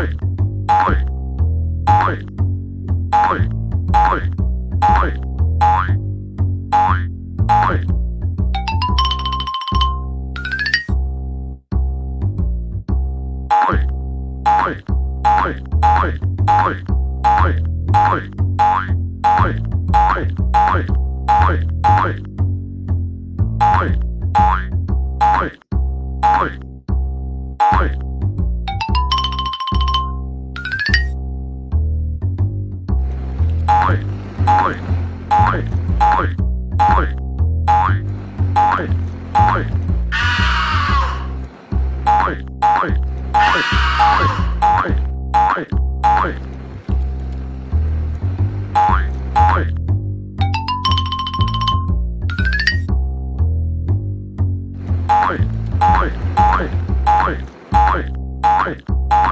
Hey!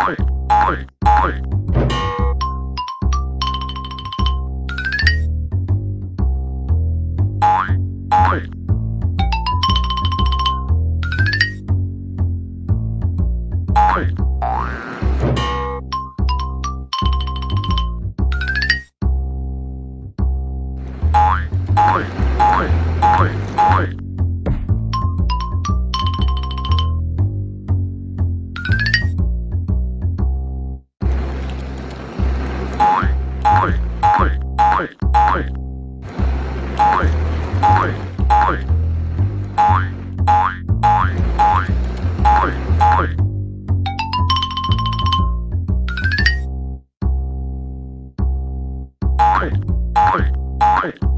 Bye. Hey.